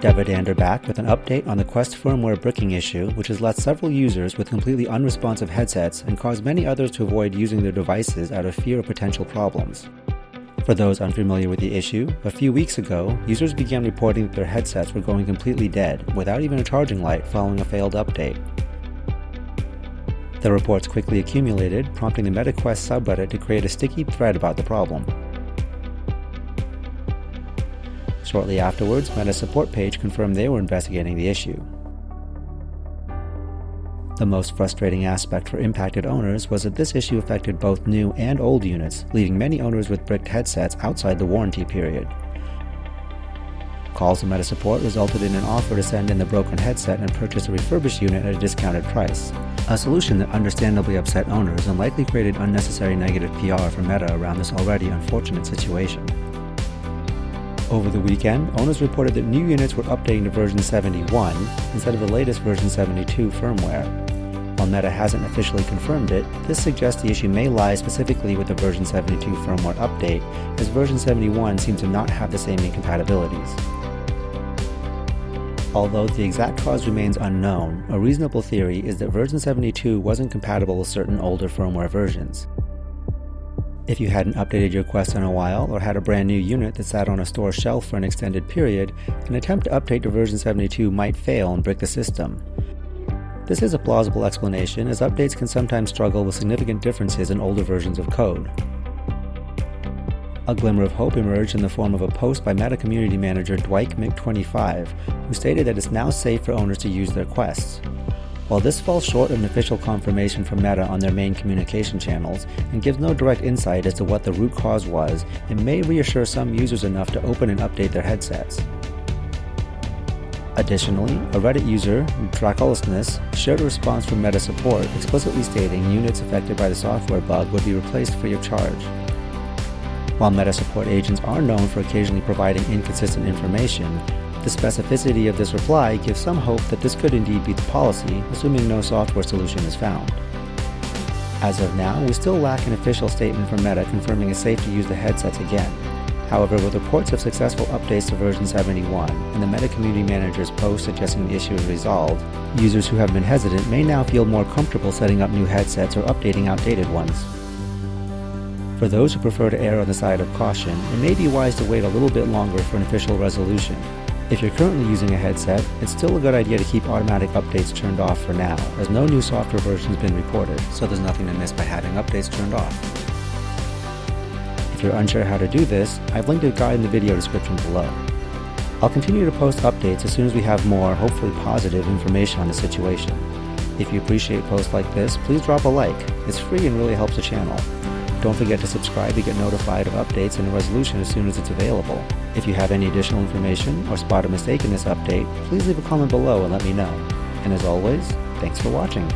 Devedander back with an update on the Quest firmware bricking issue, which has left several users with completely unresponsive headsets and caused many others to avoid using their devices out of fear of potential problems. For those unfamiliar with the issue, a few weeks ago, users began reporting that their headsets were going completely dead without even a charging light following a failed update. The reports quickly accumulated, prompting the MetaQuest subreddit to create a sticky thread about the problem. Shortly afterwards, Meta's support page confirmed they were investigating the issue. The most frustrating aspect for impacted owners was that this issue affected both new and old units, leaving many owners with bricked headsets outside the warranty period. Calls to Meta support resulted in an offer to send in the broken headset and purchase a refurbished unit at a discounted price, a solution that understandably upset owners and likely created unnecessary negative PR for Meta around this already unfortunate situation. Over the weekend, owners reported that new units were updating to version 71 instead of the latest version 72 firmware. While Meta hasn't officially confirmed it, this suggests the issue may lie specifically with the version 72 firmware update, as version 71 seems to not have the same incompatibilities. Although the exact cause remains unknown, a reasonable theory is that version 72 wasn't compatible with certain older firmware versions. If you hadn't updated your Quest in a while or had a brand new unit that sat on a store shelf for an extended period, an attempt to update to version 72 might fail and break the system. This is a plausible explanation as updates can sometimes struggle with significant differences in older versions of code. A glimmer of hope emerged in the form of a post by Meta community manager Dwight Mick25, who stated that it's now safe for owners to use their quests. While this falls short of an official confirmation from Meta on their main communication channels and gives no direct insight as to what the root cause was, it may reassure some users enough to open and update their headsets. Additionally, a Reddit user, Dracolusness, shared a response from Meta support explicitly stating units affected by the software bug would be replaced free of charge. While Meta support agents are known for occasionally providing inconsistent information, the specificity of this reply gives some hope that this could indeed be the policy, assuming no software solution is found. As of now, we still lack an official statement from Meta confirming it's safe to use the headsets again. However, with reports of successful updates to version 71 and the Meta Community Manager's post suggesting the issue is resolved, users who have been hesitant may now feel more comfortable setting up new headsets or updating outdated ones. For those who prefer to err on the side of caution, it may be wise to wait a little bit longer for an official resolution. If you're currently using a headset, it's still a good idea to keep automatic updates turned off for now, as no new software version has been reported, so there's nothing to miss by having updates turned off. If you're unsure how to do this, I've linked a guide in the video description below. I'll continue to post updates as soon as we have more, hopefully positive, information on the situation. If you appreciate posts like this, please drop a like. It's free and really helps the channel. Don't forget to subscribe to get notified of updates and resolution as soon as it's available. If you have any additional information or spot a mistake in this update, please leave a comment below and let me know. And as always, thanks for watching.